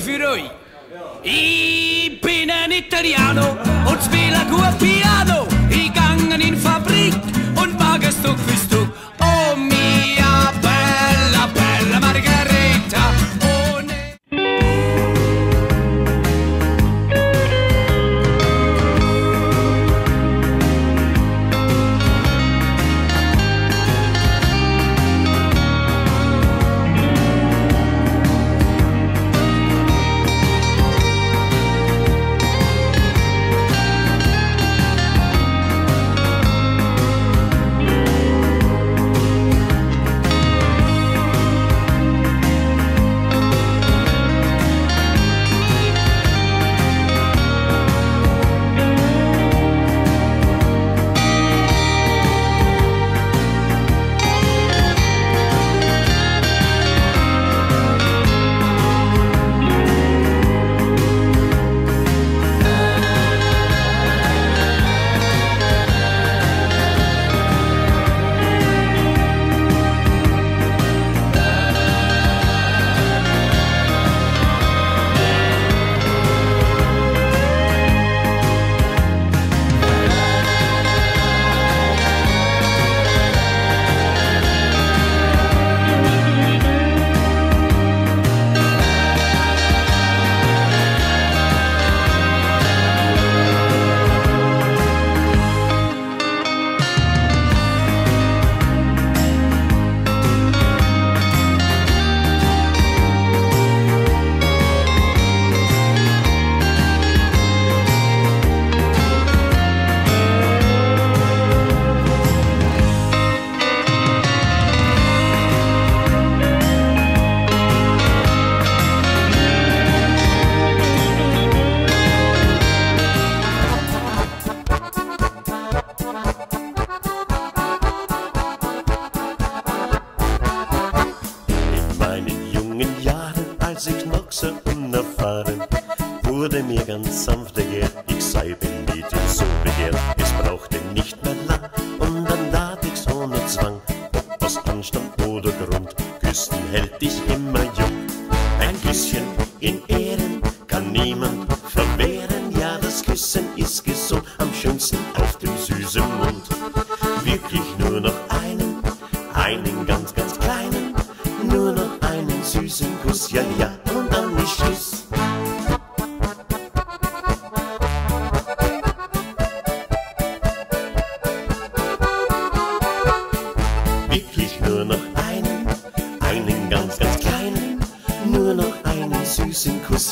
für euch. Ich bin ein Italiano und spiele gut Piano. Ich gang in Fabrik und mag es Stück für Stück. So unerfahren, wurde mir ganz sanft erklärt, ich sei Mädchen so begehrt. Es brauchte nicht mehr lang und dann tat ich's ohne Zwang. Ob aus Anstand oder Grund, küssen hält dich immer jung. Ein Küsschen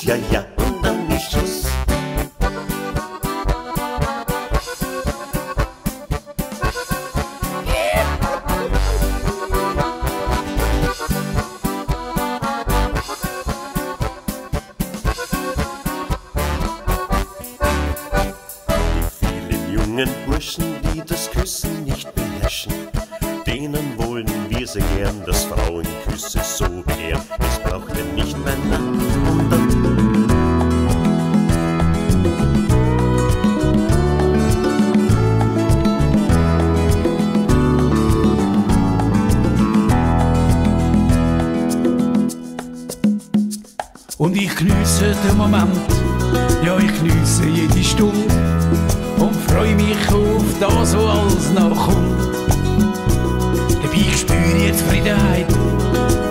ja, ja, und dann ist Schluss. Jungen Burschen, die das Küssen nicht beherrschen, denen wollen wir sehr gern, dass Frauen Küsse so begehren. Es braucht denn nicht mehr Und ich geniesse den Moment, ja ich geniesse jede Stunde und freue mich auf das, was alles noch kommt. Dabei spüre ich Zufriedenheit,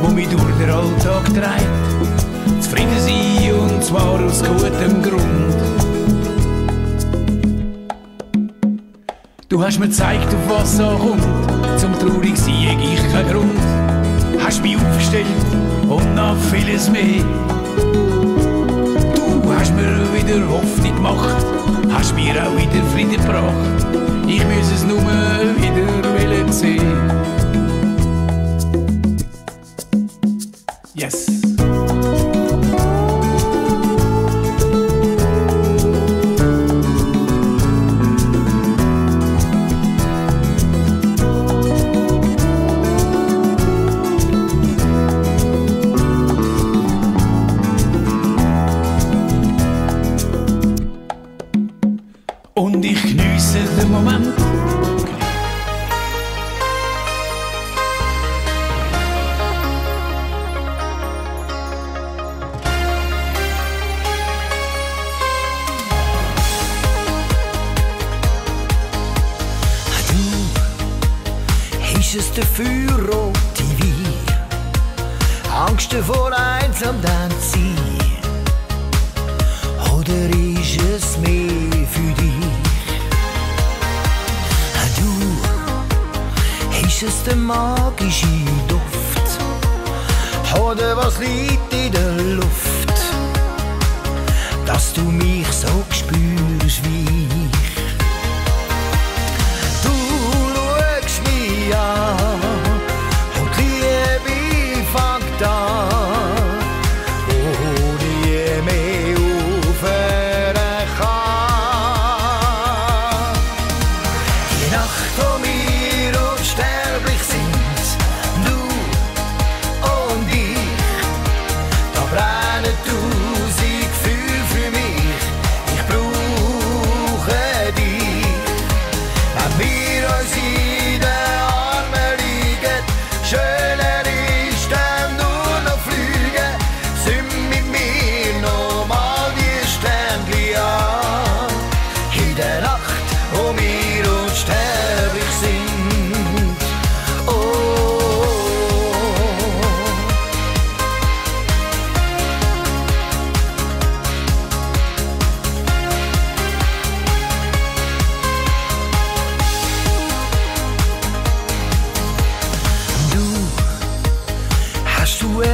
wo mich durch den Alltag treibt. Zufrieden sein und zwar aus gutem Grund. Du hast mir gezeigt, auf was so kommt, zum traurig sein ich keinen Grund. Hast mich aufgestellt und noch vieles mehr. Du hast mir wieder Hoffnung gemacht, hast mir auch wieder Frieden gebracht. Ich muss es nur wieder sehen. Yes. Geniesse den Moment. Angst für rote Wein, Angst vor einsam sein. Oder ist es mehr für dich? Du, ist es der magische Duft? Oder was liegt in der Luft? Dass du mich so spürst wie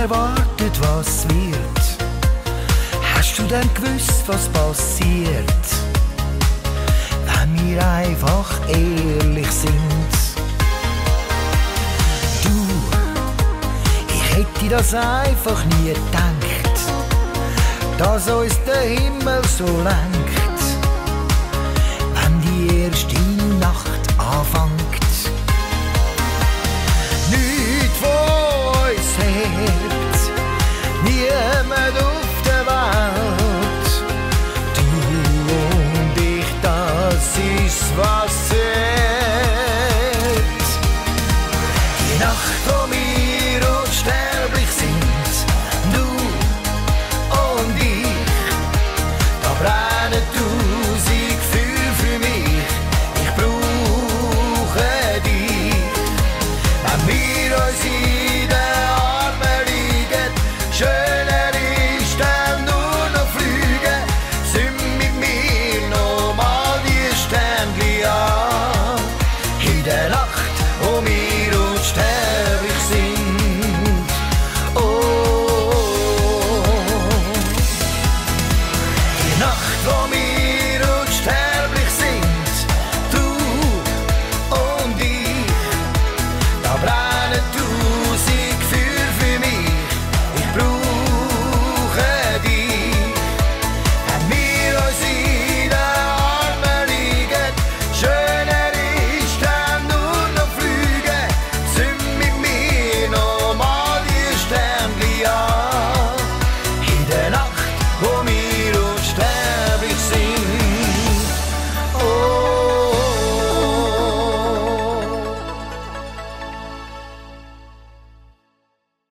hast du erwartet, was wird? Hast du denn gewusst, was passiert? Wenn wir einfach ehrlich sind. Du, ich hätte das einfach nie gedacht, dass uns der Himmel so lenkt, wenn die erste Nacht anfängt.